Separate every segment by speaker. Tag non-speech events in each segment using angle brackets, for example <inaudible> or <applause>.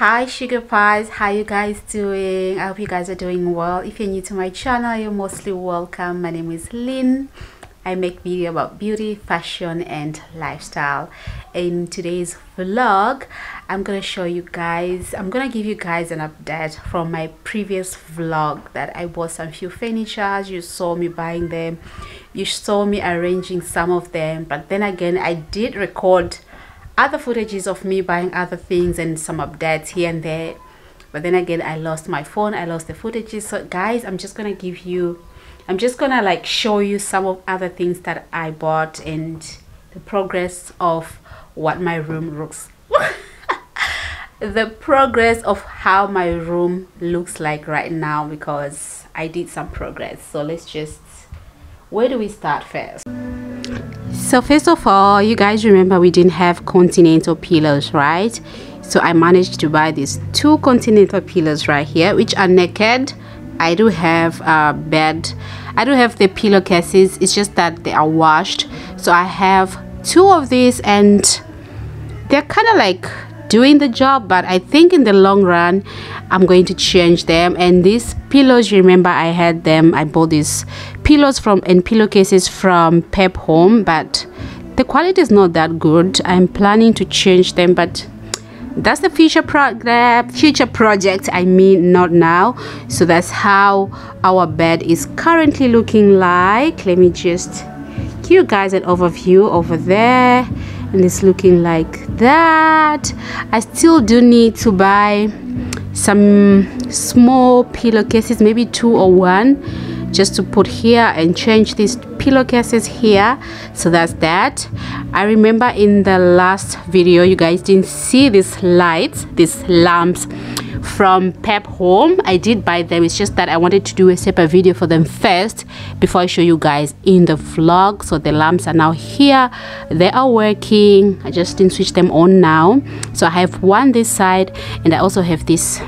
Speaker 1: hi sugar pies. How you guys doing? I hope you guys are doing well. If you're new to my channel you're mostly welcome. My name is Lyne i make video about beauty fashion and lifestyle. In today's vlog i'm gonna show you guys i'm gonna give you guys an update from my previous vlog that i bought some few furnitures. You saw me buying them. You saw me arranging some of them. But then again i did record other footages of me buying other things and some updates here and there. But then again i lost my phone i lost the footages. So guys i'm just gonna give you i'm just gonna like show you some of other things that i bought and the progress of what my room looks <laughs> the progress of how my room looks like right now because i did some progress. So let's just where do we start first? So first of all you guys remember we didn't have continental pillows right? So i managed to buy these two continental pillows right here which are naked. I do have a bed i do have the pillowcases it's just that they are washed. So i have two of these and they're kind of like doing the job but i think in the long run i'm going to change them. And these pillows remember i had them i bought these pillows from and pillowcases from pep home but the quality is not that good. I'm planning to change them but that's the future program future project i mean not now. So that's how our bed is currently looking like. Let me just give you guys an overview over there. And it's looking like that. I still do need to buy some small pillowcases maybe two or one just to put here and change these pillowcases here. So that's that. I remember in the last video you guys didn't see these lights these lamps from pep home. I did buy them. It's just that i wanted to do a separate video for them first before i show you guys in the vlog. So the lamps are now here. They are working. I just didn't switch them on now. So i have one this side and i also have this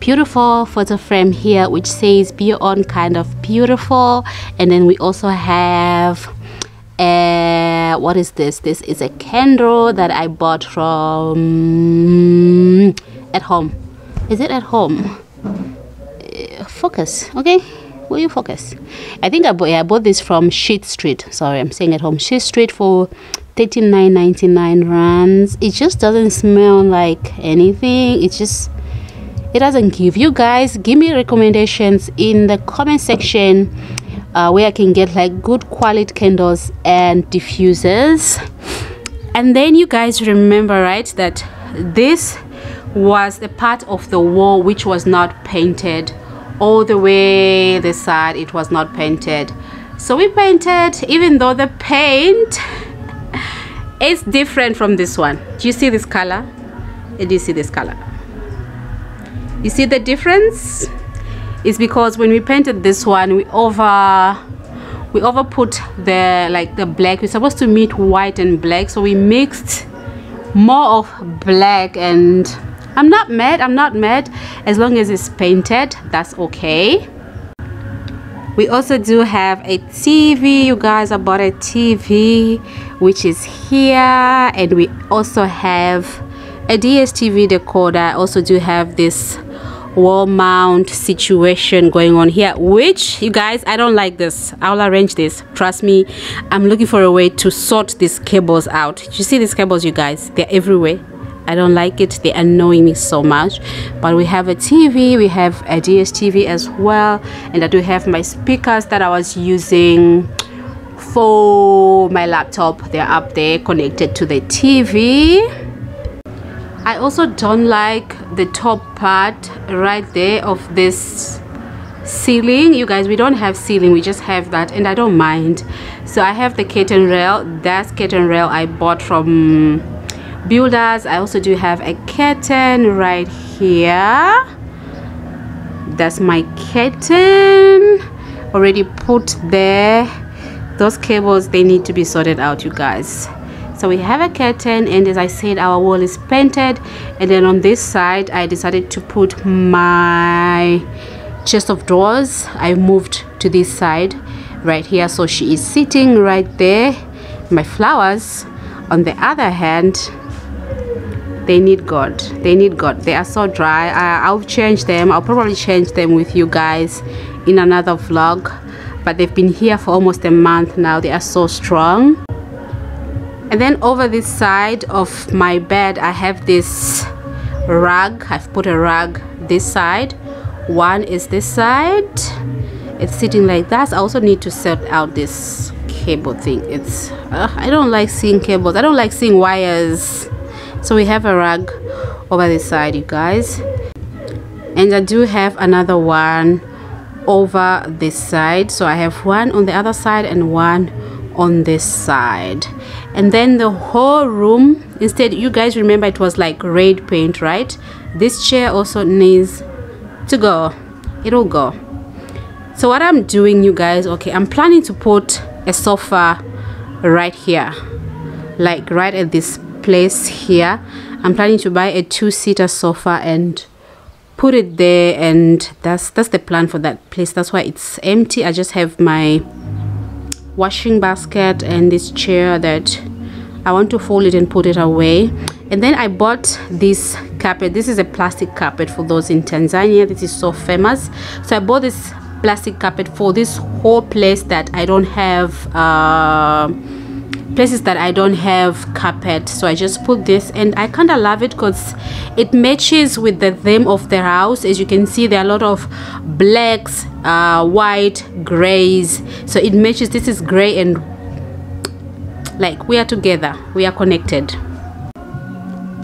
Speaker 1: beautiful photo frame here which says be on kind of beautiful. And then we also have uh what is this? This is a candle that i bought from at home. Is it at home? Uh, focus okay? Will you focus? I think i bought yeah, i bought this from sheet street. Sorry i'm saying at home. Sheet street for 39.99 rands. It just doesn't smell like anything. It's just it doesn't give you guys. Give me recommendations in the comment section uh, where i can get like good quality candles and diffusers. And then you guys remember right that this was the part of the wall which was not painted. All the way the side it was not painted. So we painted even though the paint <laughs> is different from this one. Do you see this color? Do you see this color you see the difference? Is because when we painted this one we over we over put the like the black. We're supposed to meet white and black so we mixed more of black and i'm not mad i'm not mad. As long as it's painted that's okay. We also do have a tv you guys i bought a tv which is here and we also have a dstv decoder. I also do have this wall mount situation going on here which you guys i don't like this. I'll arrange this. Trust me i'm looking for a way to sort these cables out. You see these cables you guys? They're everywhere. I don't like it. They're annoying me so much. But we have a tv we have a dstv as well. And i do have my speakers that i was using for my laptop. They're up there connected to the tv I also don't like the top part right there of this ceiling. You guys we don't have ceiling we just have that and I don't mind. So I have the curtain rail. That's curtain rail I bought from builders. I also do have a curtain right here. That's my curtain. Already put there. Those cables they need to be sorted out you guys so we have a curtain and as i said our wall is painted. And then on this side i decided to put my chest of drawers. I moved to this side right here. So she is sitting right there. My flowers on the other hand they need god. They need god. They are so dry. I, i'll change them. I'll probably change them with you guys in another vlog. But they've been here for almost a month now. They are so strong and then over this side of my bed I have this rug. I've put a rug this side. One is this side. It's sitting like that. I also need to set out this cable thing. It's uh, I don't like seeing cables. I don't like seeing wires. So we have a rug over this side you guys. And I do have another one over this side. So I have one on the other side and one on this side and then the whole room instead you guys remember it was like red paint right? This chair also needs to go. It'll go. So what i'm doing you guys okay i'm planning to put a sofa right here. Like right at this place here. I'm planning to buy a two-seater sofa and put it there and that's that's the plan for that place. That's why it's empty. I just have my washing basket and this chair that I want to fold it and put it away. And then I bought this carpet. This is a plastic carpet for those in Tanzania. This is so famous. So I bought this plastic carpet for this whole place that I don't have uh, places that I don't have carpet. So I just put this and I kind of love it because it matches with the theme of the house. As you can see there are a lot of blacks uh, white grays. So it matches this is gray and like we are together we are connected.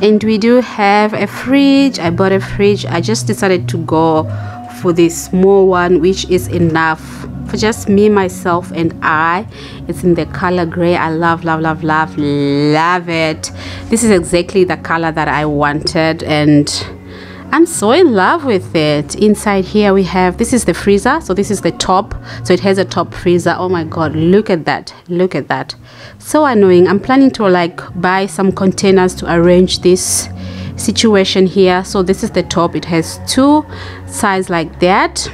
Speaker 1: And we do have a fridge. I bought a fridge. I just decided to go for this small one which is enough for just me myself and i it's in the color gray i love love love love love it this is exactly the color that i wanted and I'm so in love with it. Inside here we have, this is the freezer. So this is the top. So it has a top freezer. Oh my God, look at that. Look at that. So annoying. I'm planning to like buy some containers to arrange this situation here. So this is the top. It has two sides like that.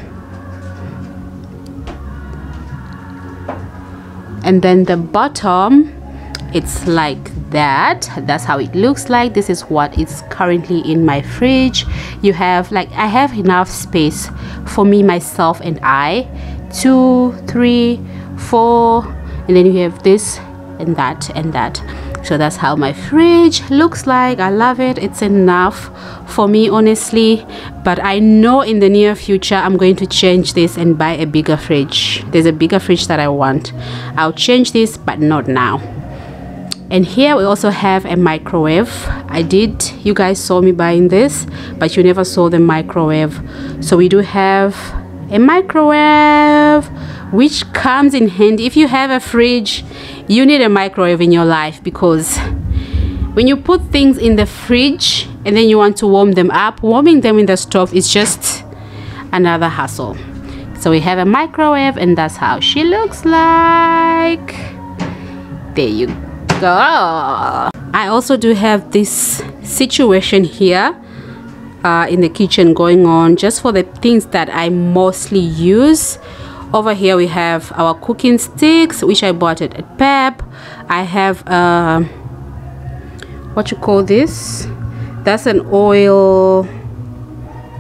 Speaker 1: And then the bottom it's like that. That's how it looks like. This is what is currently in my fridge. You have like i have enough space for me myself and i. Two three four and then you have this and that and that so that's how my fridge looks like. I love it. It's enough for me honestly. But i know in the near future i'm going to change this and buy a bigger fridge. There's a bigger fridge that i want. I'll change this but not now. And here we also have a microwave. I did you guys saw me buying this but you never saw the microwave. So we do have a microwave which comes in handy. If you have a fridge you need a microwave in your life because when you put things in the fridge and then you want to warm them up warming them in the stove is just another hassle. So we have a microwave and that's how she looks like. There you go. I also do have this situation here uh, in the kitchen going on just for the things that i mostly use over here we have our cooking sticks which i bought it at pep. I have uh, what you call this? That's an oil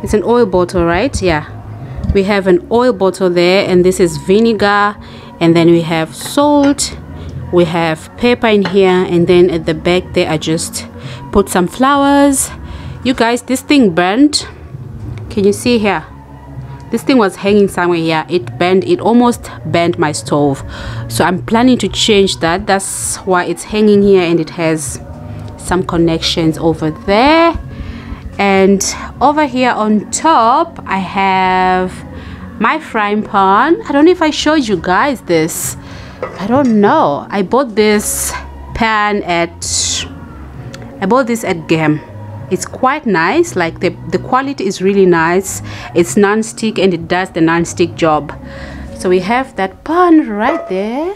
Speaker 1: it's an oil bottle right? Yeah. We have an oil bottle there and this is vinegar and then we have salt. We have pepper in here and then at the back there I just put some flowers. You guys this thing burned can you see here this thing was hanging somewhere here. It bent it almost bent my stove. So I'm planning to change that. That's why it's hanging here and it has some connections over there. And over here on top I have my frying pan. I don't know if I showed you guys this. I don't know. I bought this pan at I bought this at Game. It's quite nice. Like the the quality is really nice. It's non-stick and it does the non-stick job. So we have that pan right there.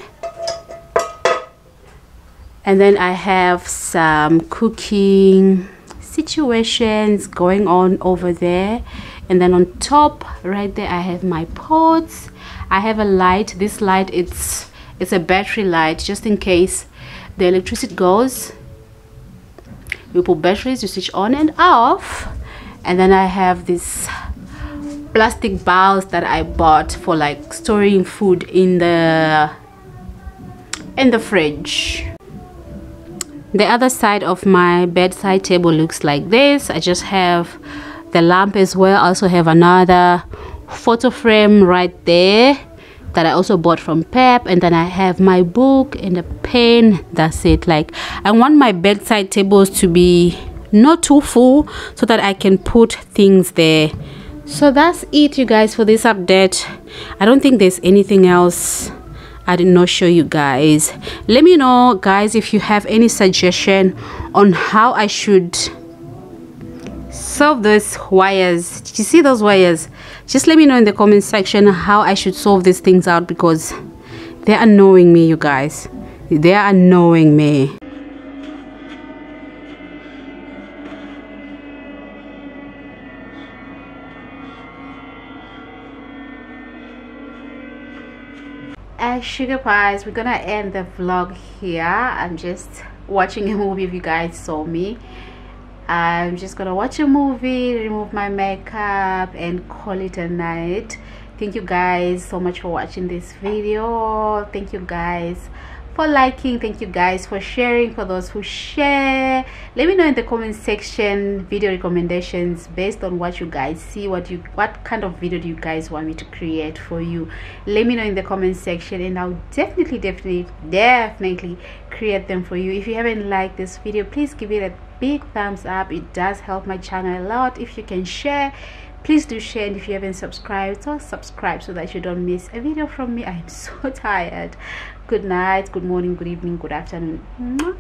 Speaker 1: and then I have some cooking situations going on over there and then on top right there I have my pots I have a light this light it's it's a battery light just in case the electricity goes you put batteries you switch on and off. And then I have this plastic bowls that I bought for like storing food in the in the fridge. The other side of my bedside table looks like this. I just have the lamp as well. I also have another photo frame right there that I also bought from Pep and then I have my book and a pen. That's it. Like I want my bedside tables to be not too full so that I can put things there. So that's it you guys for this update. I don't think there's anything else I did not show you guys. Let me know guys if you have any suggestion on how I should solve those wires. Did you see those wires just let me know in the comment section how I should solve these things out because they're annoying me you guys. They're annoying me. As sugar pies we're gonna end the vlog here. I'm just watching a movie if you guys saw me i'm just gonna watch a movie remove my makeup and call it a night. Thank you guys so much for watching this video. Thank you guys for liking. Thank you guys for sharing for those who share. Let me know in the comment section video recommendations based on what you guys see what you what kind of video do you guys want me to create for you. Let me know in the comment section and i'll definitely definitely definitely create them for you. If you haven't liked this video please give it a big thumbs up. It does help my channel a lot. If you can share please do share and if you haven't subscribed so subscribe so that you don't miss a video from me. I'm <laughs> so tired. Good night good morning good evening good afternoon